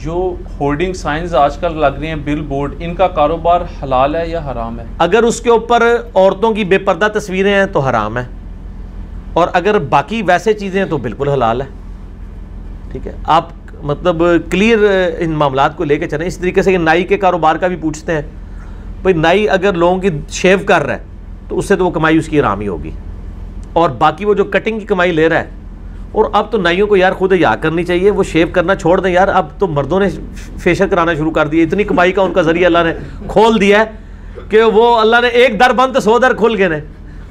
जो hoarding science आजकल लग रही हैं बिल बोर्ड इनका कारोबार हलाल है या हराम है? अगर उसके ऊपर औरतों की बेपर्दा तस्वीरें हैं तो हराम है। और अगर बाकी वैसे चीज़ें हैं तो बिल्कुल हलाल है। ठीक है? आप मतलब क्लियर इन मामला को लेकर चलें। इस तरीके से नाई के कारोबार का भी पूछते हैं। भाई, नाई अगर लोगों की शेव कर रहा है तो उससे तो वो कमाई उसकी हराम ही होगी। और बाकी वो जो कटिंग की कमाई ले रहा है और अब तो नाइयों को यार खुद या करनी चाहिए, वो शेव करना छोड़ दें यार, अब तो मर्दों ने फेशियल कराना शुरू कर दिया इतनी कमाई का उनका ज़रिया अल्लाह ने खोल दिया है कि वो अल्लाह ने एक दर बंद तो सौ दर खोल गए ने।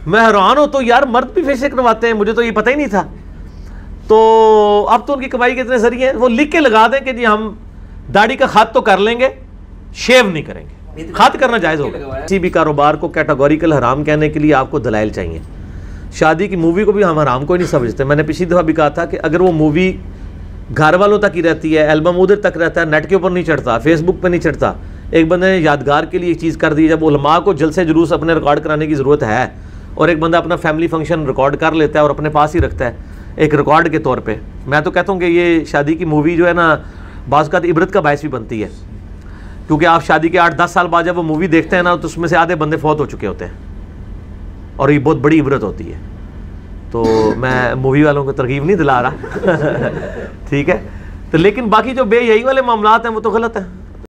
मैं हैरान हूँ तो यार मर्द भी फेशियल करवाते हैं, मुझे तो ये पता ही नहीं था। तो अब तो उनकी कमाई के इतने ज़रिए हैं, वो लिख के लगा दें कि जी हम दाढ़ी का खाद तो कर लेंगे, शेव नहीं करेंगे। खाद करना जायज़ होगा। किसी भी कारोबार को कैटेगोरिकल हराम कहने के लिए आपको दलाइल चाहिए। शादी की मूवी को भी हम हराम को ही नहीं समझते। मैंने पिछली दफ़ा भी कहा था कि अगर वो मूवी घर वालों तक ही रहती है एल्बम उधर तक रहता है नेट के ऊपर नहीं चढ़ता फेसबुक पर नहीं चढ़ता, एक बंदे ने यादगार के लिए एक चीज़ कर दी, जब उलमा को जल से जुलूस अपने रिकॉर्ड कराने की ज़रूरत है और एक बंदा अपना फैमिली फ़ंक्शन रिकॉर्ड कर लेता है और अपने पास ही रखता है, एक रिकॉर्ड के तौर पर मैं तो कहता हूँ कि ये शादी की मूवी जो है ना बाज़ का इबरत का बायस भी बनती है। क्योंकि आप शादी के आठ दस साल बाद जब वो मूवी देखते हैं ना तो उसमें से आधे बंदे फौत हो चुके होते हैं। और ये बहुत बड़ी इबरत होती है। तो मैं मूवी वालों को तरकीब नहीं दिला रहा। ठीक है? तो लेकिन बाकी जो बे यही वाले मामला हैं, वो तो गलत हैं।